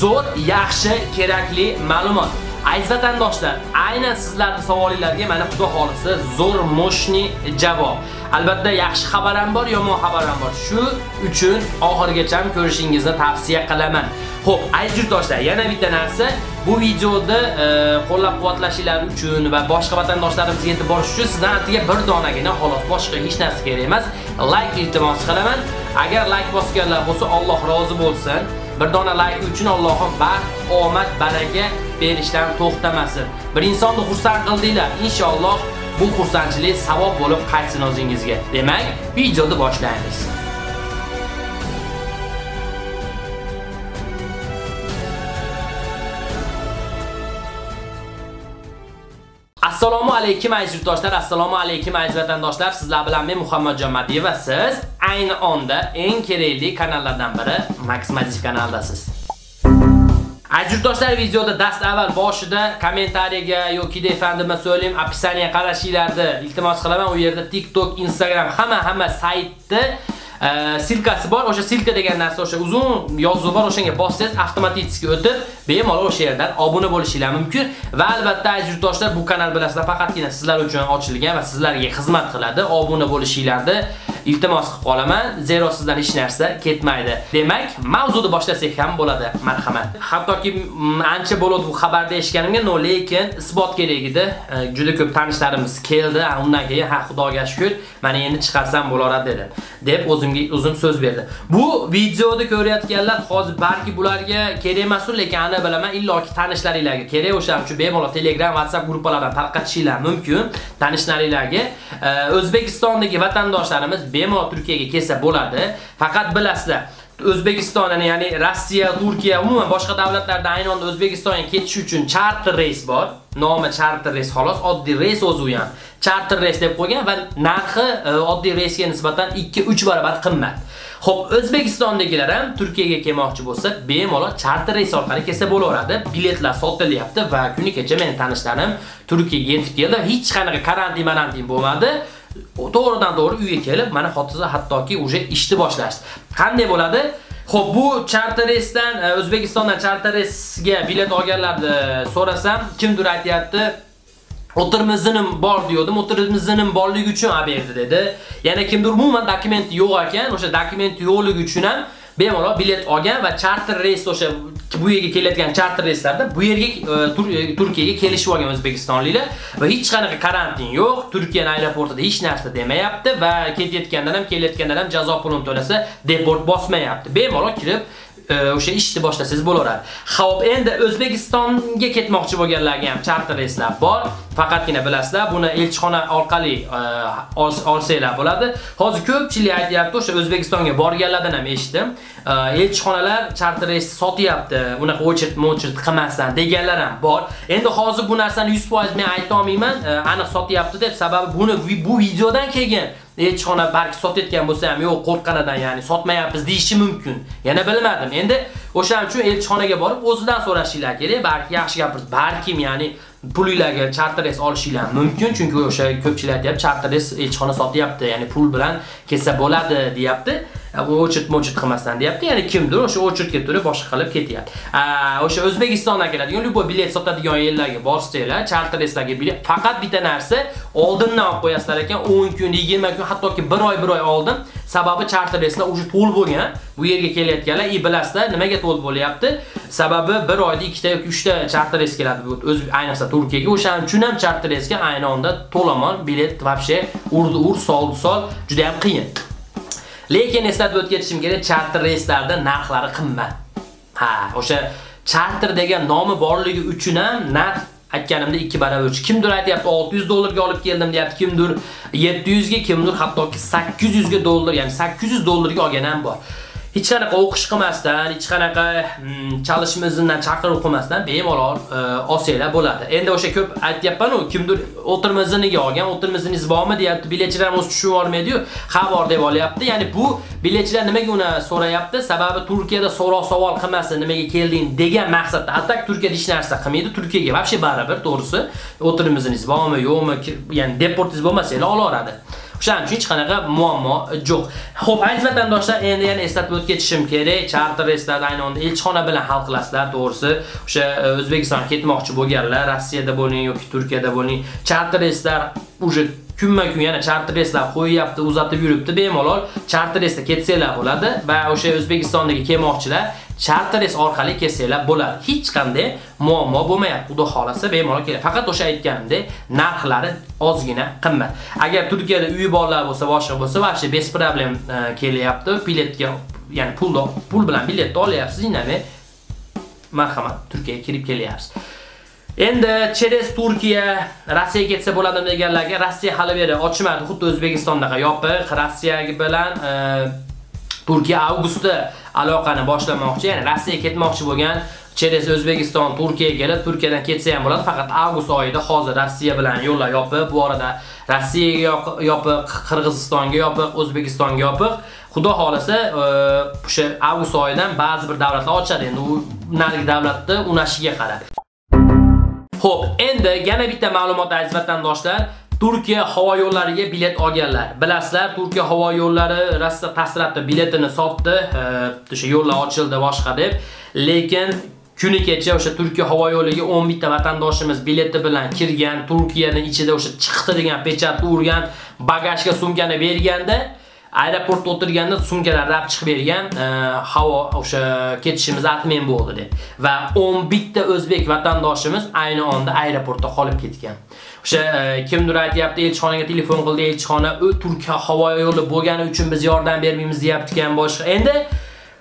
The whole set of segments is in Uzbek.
zo'r, yaxshi, kerakli ma'lumot. Aziz vatandoshlar, aynan sizlarning savolingizlarga mana xudo xolisi zo'r moshni javob. Albatta yaxshi xabar ham bor, yomon xabar ham bor. Shu uchun oxirigacha ko'rishingizni tavsiya qilaman. Xo'p, aziz yurtdoshlar, yana bitta narsa, bu videoni e, qo'llab-quvvatlashingiz uchun va boshqa vatandoshlarimizga yetib borish uchun sizdan atiga bir donagina xolos, boshqa hech narsa kerak emas. Like iltimos qilaman. Agar like bosganlar bo'lsa, Alloh rozi bo'lsin. Bir dona like uchun Allohim baxt, omad, baraka berishdan to'xtamasin. Bir insonni xursand qildinglar. Inshaalloh bu xursandchilik savob bo'lib qaytsin o'zingizga. Demak, videoni boshlaymiz. Assalomu alaykum aziz yurtdoshlar, assalomu alaykum aziz vatandoshlar. Sizlar bilan men Muhammadjon Madiyev va siz ayni onda eng kerakli kanallardan biri Max Madiyev kanalidasiz. Aziz yurtdoshlar, videoda dast avval boshida kommentariyaga yoki defandimga so'rayim, opisaniyaga qarashinglarni iltimos qilaman. U yerda TikTok, Instagram, hamma hamma saytni Э, silkasi bor. O'sha silka degan narsa o'sha uzun yozuv bor. O'shanga bossangiz avtomatik o'tib, bemalol o'sha yerdan obuna bo'lishingiz mumkin. Va albatta aziz yurtdoshlar, bu kanal bilasizlar faqatgina sizlar uchun ochilgan va sizlarga xizmat qiladi. Obuna bo'lishinglarni iltimos qilib qolaman. Zero sizdan hech narsa ketmaydi. Demak, mavzuni boshlasak ham bo'ladi. Marhamat. Hattoki mm, ancha bo'ladi bu xabarda eshitganimga, no lekin isbot kerak edi. E, juda ko'p tanishlarimiz keldi. Undan keyin ha xudoga shukr, mana endi chiqarsam bo'laveradi dedi. deb o'zimga o'zim so'z berdi. Bu videoda ko'rayotganlar hozir balki bularga kerak emas, lekin ana bilaman illoki tanishlaringlarga kerak. O'shaning uchun bemalol Telegram, WhatsApp guruhlardan tarqatishinglar mumkin. Tanishlaringlarga e, O'zbekistondagi vatandoshlarimiz bemalol Turkiyaga kelsa bo'ladi. Faqat bilasizlar, O'zbekistondan, ya'ni Rossiya, Turkiya, umuman boshqa davlatlardan ayni onda O'zbekistonga ketish uchun charter reys bor. Nomi charter reys xolos, oddiy reys o'zi u ham. Charter reys deb qo'ygan va narxi e, oddiy reysga nisbatan 2-3 barobar qimmat. Xo'p, O'zbekistondagilar ham Turkiyaga kelmoqchi bo'lsa, bemalol charter reys orqali kelsa bo'laveradi. Biletlar sotilyapti va kuni kecha men tanishlarim Turkiyaga yetib keldi. Hech qanaqa karantin, marantin bo'lmadi. To'g'ridan to'g'ri uyga kelib, mana hozir hattoki uje ishni boshlashdi. Qanday bo'ladi? Xo'p, bu charter reysdan e, O'zbekistondan charter reysga bilet olganlarni so'rasam, kimdir aytayapti, o'tirmizinim bor deyodim, o'tirmizinim borligi uchun olib berdi dedi. Yana kimdir umuman dokumenti yo'q ekan, o'sha dokumenti yo'qligi uchun ham bemalol bilet olgan va charter reys o'sha bu yerga kelayotgan charter reyslarda bu yerga e, e, Turkiyaga kelishib olgan o'zbekistonliklar va hech qanaqa karantin yo'q. Turkiya aeroportida hech narsa demayapti va ketayotgandan ham kelayotgandan ham jazo pulini to'lasa deport bosmayapti. Bemalol kirib E, o'sha ishni boshlasangiz bo'laveradi. Xo'p, endi O'zbekistonga ketmoqchi bo'lganlarga ham charter reyslar bor. Faqatgina bilasizlar, buni elchixona orqali e, olsanglar bo'ladi. Hozir ko'pchilik aytayapti, o'sha O'zbekistonga borganlardan ham eshitdim. E, elchixonalar charter reys sotyapti, unaqa o'chirt mochirt qilmasdan deganlar ham bor. Endi hozir bu narsani 100% men ayta olmayman, aniq sotyapti deb, sababi buni bu videodan keyin elchixona balki sotayotgan bo'lsa ham yo'q qo'rqqanidan ya'ni sotmayapmiz deyishi mumkin. Yana bilmadim. Endi o'shaning uchun elchixonaga borib o'zidan so'rashinglar kerak. Balki yaxshi gapirsiz, balkim ya'ni pulinglarga charter reys olishinglar mumkin, chunki o'sha ko'pchilik aytayapti, charter reys elchixona sotyapti, ya'ni pul bilan kelsa bo'ladi, deyapti. O'chit mochit qilmasdan deyapti. Ya'ni kimdir o'sha o'chitga turib boshqa qilib ketyapti. O'sha O'zbekistondan keladigan любой bilet sotadigan yerlarga borsanglar, charter reyslarga bilet faqat bitta narsa oldindan olib qo'yasizlar ekan 10 kun, 20 kun, hattoki 1 oy, 1 oy oldin. Sababi charter reyslar уже to'l bo'lgan. Bu yerga kelayotganlar, i bilasizlar, nimaga to'l bo'lyapti? Sababi 1 oyda 2 ta yoki 3 ta charter reys keladi. Bu o'z ayniqsa Turkiyaga. O'shaning uchun ham charter reysga ayni onda to'lamon bilet вообще urdi ur, soldi sol, juda ham qiyin. Lekin eslatib o'tib ketishim kerak, charter reyslarda narxlari qimmat. Ha, o'sha charter degan nomi borligi uchun ham narx aytganimda 2 barobar uch. Kimdir aytayapti 600 dollarga olib keldim deyapti, kimdir 700 ga, kimdir hattoki 800 ga dollar, ya'ni 800 dollarga olgan ham bor. Hech qanaqa o'qish qilmasdan, hech qanaqa hmm, chalishma izindan chaqiruv qilmasdan bemalol e, olsanglar bo'ladi. Endi o'sha ko'p aytyapman-ku, kimdir o'tirma iziniga olgan, o'tirma iziningiz bormi deyapti, biletchilar o'zi tushib olmaydi-yu, ha bor deb olyapti. Ya'ni bu biletchilar nimaga uni so'rayapti? Sababi Turkiyada so'roq savol qilmasin, nimaga kelding degan maqsadda. Atak Turkiyada hech narsa qilmaydi, Turkiyaga вообще baribir, to'g'risi. O'tirma iziningiz bormi, yo'qmi, ya'ni deportingiz bo'lmasa, olaveradi. O'shaning uchun hech qanaqa muammo yo'q. Xo'p, ayni vatandoshlar, endi yana eslatib o'tishim kerak. Charter reyslarda ayni onda elchixona bilan hal qilasizlar, to'g'risi. O'sha e, O'zbekistonga ketmoqchi bo'lganlar, Rossiyada bo'ling yoki Turkiyada bo'ling, charter reyslar уже kunma-kun yana charter reyslar qo'yyapti, uzatib yuribdi, bemalol charter reysda ketsanglar bo'ladi va o'sha O'zbekistondagi kelmoqchilar charter orqali kelsanglar bo'ladi. Hech qanday muammo bo'lmayapti. Xudo xolasa bemalol keladi. Faqat o'sha aytganimdek, narxlari ozgina qimmat. Agar Turkiyada uyi borlar bo'lsa, boshqa bo'lsa, вообще без problem э, kelyapti. Biletga, ya'ni pul pul bilan biletni olyapsiz, indamay marhamat Turkiyaga kirib kelyapsiz. Endi через Turkiya Rossiyaga ketsa bo'ladimi deganlarga Rossiya hali beri ochmadi. Xuddi O'zbekistondaqa yopiq. Rossiya bilan e, Turkiya avgustda aloqani boshlamoqchi, ya'ni Rossiya ketmoqchi bo'lgan Cherez O'zbekiston Turkiyaga kelib, Turkiyadan ketsa ham bo'ladi, faqat avgust oyida hozir Rossiya bilan yo'llar yopiq. Bu orada Rossiyaga yopiq, Qirg'izistonga yopiq, O'zbekistonga yopiq. Xudo xolasa, e, o'sha avgust oyidan ba'zi bir davlatlar ochadi. Endi u narigi davlatni unashiga qarab. Xo'p, endi yana bitta ma'lumot aziz vatandoshlar. Turkiya havo yo'llariga bilet olganlar. Bilasizlar, Turkiya havo yo'llari Rossiya tasdiqlabdi, biletini sotdi, o'sha yo'llar ochildi boshqa deb. Lekin kuni kecha o'sha Turkiya havo yo'liga 11 ta vatandoshimiz bileti bilan kirgan, Turkiyaning ichida o'sha chiqdi degan pechatni urgan, bagajga sumkani berganda aeroportda o'tirganda sumkalar rab chiqib bergan e, havo o'sha ketishimiz atmen bo'ldi deb va 11 ta o'zbek vatandoshimiz ayni onda aeroportda qolib ketgan. O'sha e, kimdir aytayapti, elchixonaga telefon qildi, elchixona Turkiya havo yo'li bo'lgani uchun biz yordam bermaymiz deyapti ekan boshqa. Endi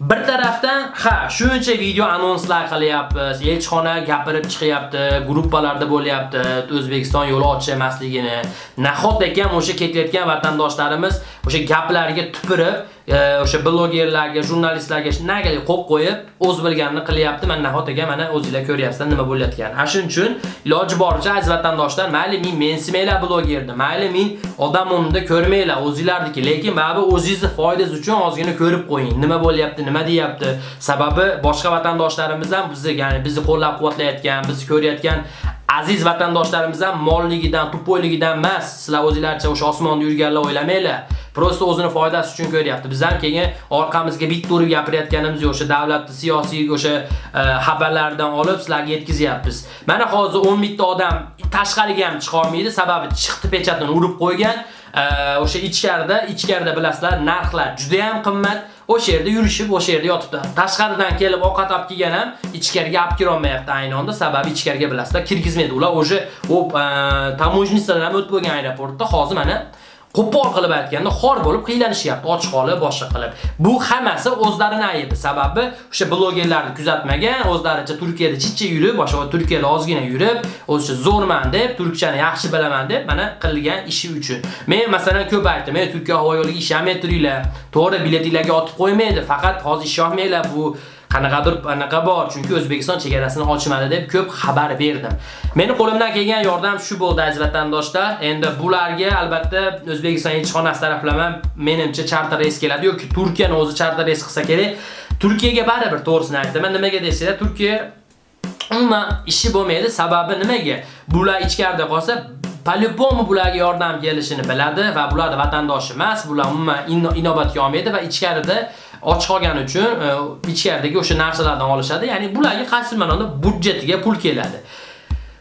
Bir tarafdan, ha, shuncha video anonslar qilyapmiz, elchixona gapirib chiqyapti, gruppalarda bo'lyapti, O'zbekiston yo'li ochish emasligini. Nahotda ham o'sha ketayotgan vatandoshlarimiz o'sha gaplarga tupurib, o'sha blogerlarga, jurnalistlarga nagalik qo'yib qo'yib, o'z bilganini qilyapti. Men nahotaga mana o'zingizlar ko'ryapsizlar nima bo'layotganini. Shuning uchun iloji boricha aziz vatandoshlar, mayli men mensimanglar blogerni, mayli men odamimni ko'rmanglar, o'zingizlarniki, lekin baribir o'zingizni foydangiz uchun ozgina ko'rib qo'ying. Nima bo'lyapti, nima deyapti? Sababi boshqa vatandoshlarimiz ham bizni, ya'ni bizni qo'llab-quvvatlayotgan, bizni ko'rayotgan aziz vatandoshlarimiz ham molligidan, tupoyligidan emas, sizlar o'zingizlarcha o'sha osmonda yurganlar o'ylamanglar. Prosta o'zini foydasi uchun ko'ryapti. Biz ham keyin orqamizga bitta urib gapirayotganimiz yo'q. O'sha davlatni siyosiy o'sha e, xabarlardan olib sizlarga yetkazyapmiz. Mana hozir 10 mingta odam tashqariga ham chiqa olmaydi, sababi chiqdi pechatini urib qo'ygan. O'sha ichkarida, ichkarida bilasizlar, narxlar juda ham qimmat. o'sha yerda yurishib, o'sha yerda yotibdi. Tashqaridan kelib ovqat olib kelgan ham ichkariga olib kira olmayapti ayni onda, sababi ichkariga bilasizlar, kirgizmaydi. Ular o'sha o'p e, tamojnisadan o'tib bo'lgan aeroportda hozir mana qo'pol qilib aytganda xor bo'lib qiylanishyapti och qolib boshqa qilib. Bu hammasi o'zlarini aybi sababi o'sha blogerlarni kuzatmagan o'zlaricha turkiyada chicha yurib boshqa turkiyada ozgina yurib o'zicha zo'rman deb turkchani yaxshi bilaman deb mana qilgan ishi uchun. Men masalan ko'p aytdim men turkiya havo yo'liga ishlamay turinglar to'g'ri biletinglarga otib qo'ymaydi faqat hozir ishonmanglar bu qanaqadir anaqa bor chunki O'zbekiston chegarasini ochmadi deb ko'p xabar berdim. Meni qo'limdan kelgan yordam shu bo'ldi aziz vatandoshlar. Endi bularga albatta O'zbekiston elchixonasi taraflama menimcha charter reys keladi yoki Turkiyani o'zi charter reys qilsa kerak. Turkiyaga baribir to'g'risini aytaman. Nimaga desanglar, Turkiya umuman ishi bo'lmaydi. Sababi nimaga? Bular ichkarida qolsa Polyubomu bularga yordam kelishini biladi va bular vatandosh emas, bular umuman inobatga olmaydi va ichkarida och qolgani uchun e, ichkaridagi o'sha narsalardan olishadi. Ya'ni bularga qaysi ma'noda budjetiga pul keladi.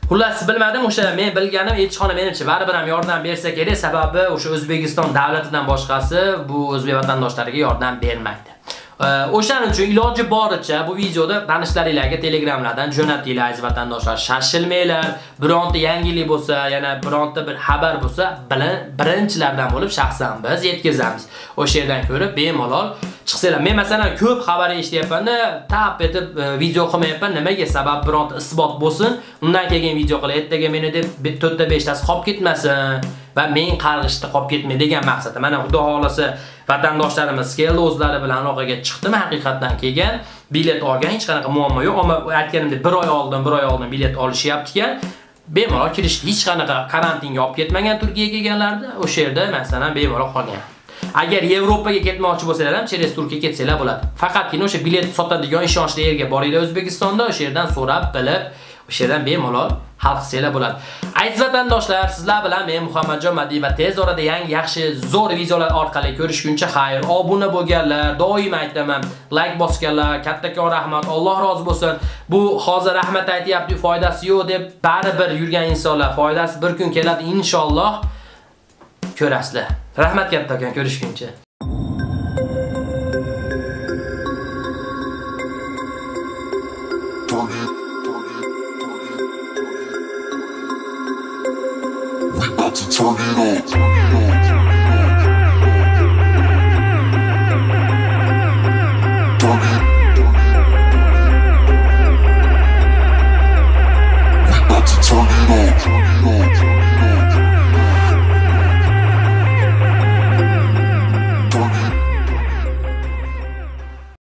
Xullas bilmadim, o'sha men bilganim elchixona menimcha baribir ham yordam bersa kerak, sababi o'sha O'zbekiston davlatidan boshqasi bu o'zbek vatandoshlariga yordam bermaydi. O'shaning uchun iloji boricha bu videoda tanishlaringlarga Telegramlardan jo'natinglar aziz vatandoshlar. shoshilmanglar Bironta yangilik bo'lsa, yana bironta bir xabar bo'lsa, birinchilardan bo'lib shaxsan biz yetkazamiz. O'sha yerdan ko'rib bemalol chiqsanglar. Men masalan ko'p xabar eshityapmanda tap etib e, video qilmayapman. Nimaga? Sabab bironta isbot bo'lsin. Undan keyin video qilay. Ertaga meni deb 4 ta 5 tasi qolib ketmasin va men qarg'ishda qolib ketmay degan maqsadda. Mana xudo xolasa vatandoshlarimiz keldi, o'zlari bilan aloqaga chiqdimi haqiqatdan kelgan, bilet olgan, hech qanaqa muammo yo'q. Ammo aytganimdek 1 oy oldin, 1 oy oldin bilet olishyapti ekan. Bemalol kirishdi, hech qanaqa karantinga olib ketmagan Turkiyaga kelganlarda, o'sha yerda masalan bemalol qolgan. Agar Yevropaga ketmoqchi bo'lsalar ham через Turkiya ketsanglar bo'ladi. Faqatgina o'sha bilet sotadigan ishonchli yerga boringlar O'zbekistonda, o'sha yerdan so'rab, bilib, o'sha yerdan bemalol hal qilsanglar bo'ladi. Aziz vatandoshlar, sizlar bilan men Muhammadjon Madiy va tez orada yangi yaxshi zo'r videolar orqali ko'rishguncha xayr. Obuna bo'lganlar, doim aytaman, like bosganlar, kattakon rahmat, Alloh rozi bo'lsin. Bu hozir rahmat aytyapti, foydasi yo'q deb baribir yurgan insonlar foydasi bir kun keladi inshaalloh. Ko'rasizlar. Rahmat kattakon ko'rishguncha. Tornado. Tornado.